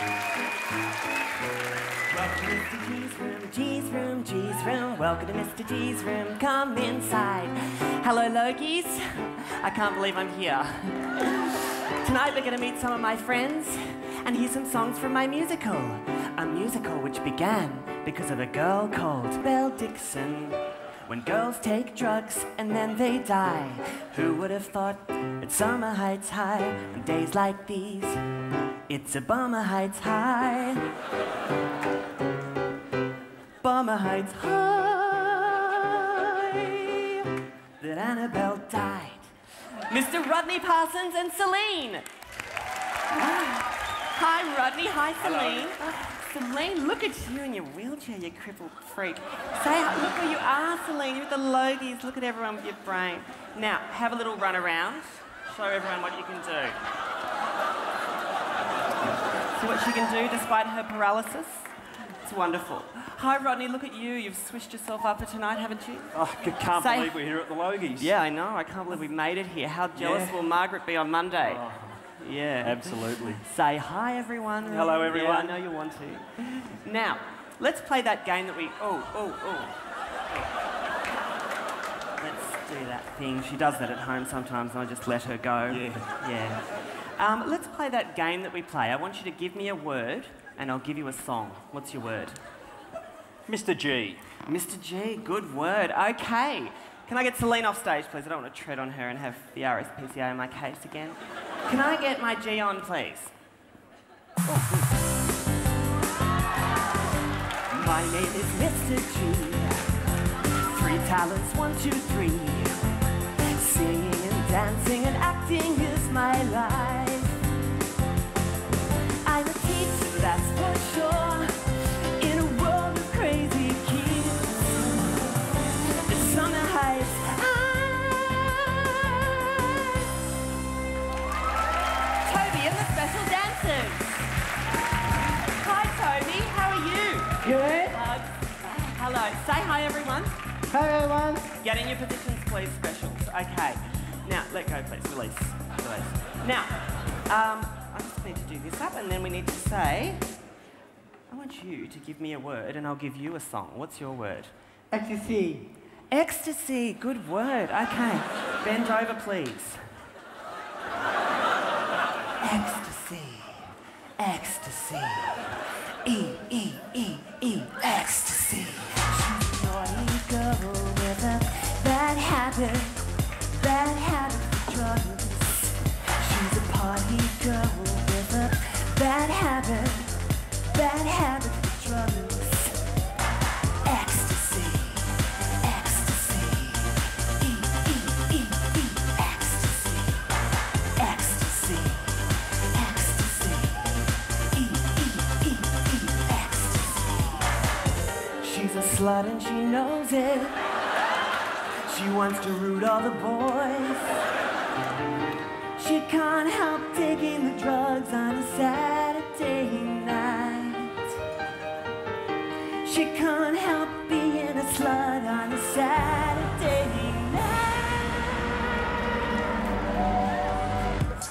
Welcome to Mr. G's room, G's room, G's room. Welcome to Mr. G's room. Come inside. Hello, Logies. I can't believe I'm here. Tonight we're going to meet some of my friends and hear some songs from my musical. A musical which began because of a girl called Belle Dickson. When girls take drugs and then they die, who would have thought that summer heights high on days like these? It's a bummer heights high. Bummer heights high. That Annabelle died. Mr. Rodney Parsons and Celine. Hi, Rodney. Hi, Celine. Celine, look at you in your wheelchair, you crippled freak. Say, look where you are, Celine. You're with the Logies. Look at everyone with your brain. Now, have a little run around. Show everyone what you can do. See what she can do despite her paralysis? It's wonderful. Hi, Rodney. Look at you. You've swished yourself up for tonight, haven't you? Oh, I can't Say- believe we're here at the Logies. Yeah, I know. I can't believe we made it here. How jealous Yeah. will Margaret be on Monday? Oh, Yeah. absolutely. Say hi, everyone. Hello, everyone. Yeah, I know you want to. Now, let's play that game that we. Oh, oh, oh. Let's do that thing. She does that at home sometimes, and I just let her go. Yeah. Yeah. Um, let's play that game that we play. I want you to give me a word, and I'll give you a song. What's your word? Mr. G. Mr. G, good word. Okay. Can I get Celine off stage, please? I don't want to tread on her and have the RSPCA in my case again. Can I get my G on, please? My name is Mr. G. Three talents, one, two, three. Singing and dancing and acting Hello. Say hi, everyone. Hi everyone. Get in your positions, please, specials. Okay. Now, let go, please. Release. Release. Now, um, I just need to do this up, and then we need to say, I want you to give me a word, and I'll give you a song. What's your word? Ecstasy. Ecstasy. Good word. Okay. Bend over, please. Ecstasy. Ecstasy. E, E, E, E. Ecstasy. With a bad habit. Bad habit drugs. Ecstasy. Ecstasy. E, E, E, E. Ecstasy. Ecstasy. Ecstasy. E, E, E, E. Ecstasy. She's a slut and she knows it. She wants to root all the boys. She can't help taking the drugs on a Saturday night. She can't help being a slut on a Saturday night.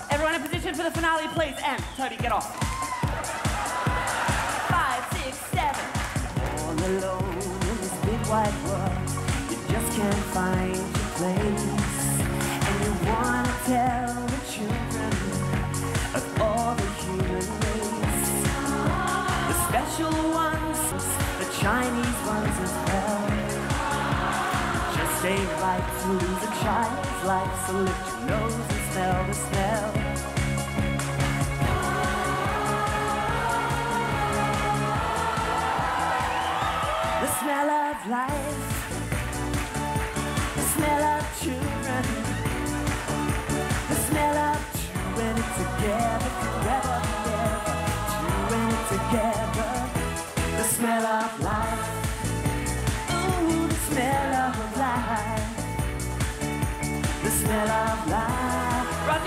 Everyone in position for the finale, please. And Toby, get off. Five, six, seven. All alone in this big white world, you just can't find your place. And you wanna tell as well. Just ain't right to lose a child's life, so lift your nose and smell the smell. The smell of life, the smell of children, the smell of together, together,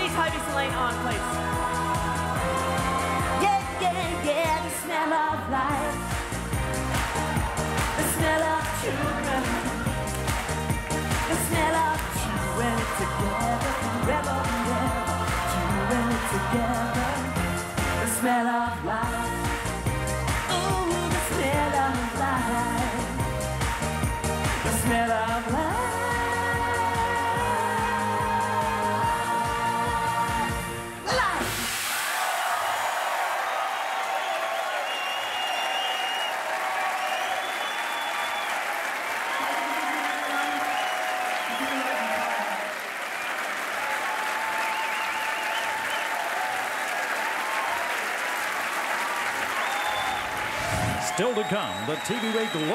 Rodney, Toby, Celine, on, please. Yeah, yeah, yeah, the smell of life. The smell of children. The smell of chewing it together forever and ever. Chewing it together. The smell of life. Ooh, the smell of life. The smell of Still to come, the TVA Globe.